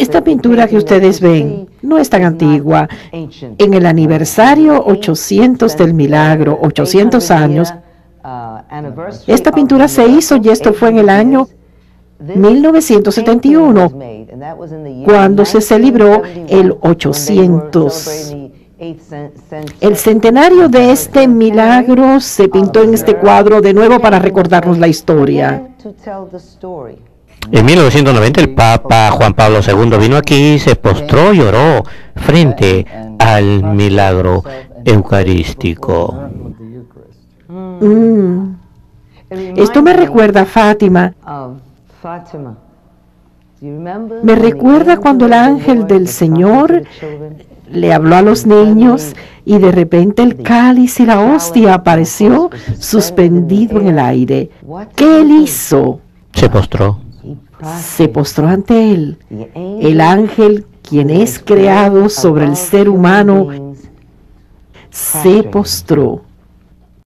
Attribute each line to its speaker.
Speaker 1: Esta pintura que ustedes ven no es tan antigua. En el aniversario 800 del milagro, 800 años, esta pintura se hizo y esto fue en el año 1971, cuando se celebró el 800. El centenario de este milagro se pintó en este cuadro de nuevo para recordarnos la historia.
Speaker 2: En 1990 el Papa Juan Pablo II vino aquí, se postró y oró frente al milagro eucarístico.
Speaker 1: Mm. Esto me recuerda a Fátima. Me recuerda cuando el ángel del Señor le habló a los niños y de repente el cáliz y la hostia apareció suspendido en el aire. ¿Qué él hizo?
Speaker 2: Se postró.
Speaker 1: Se postró ante él. El ángel, quien es creado sobre el ser humano, se postró.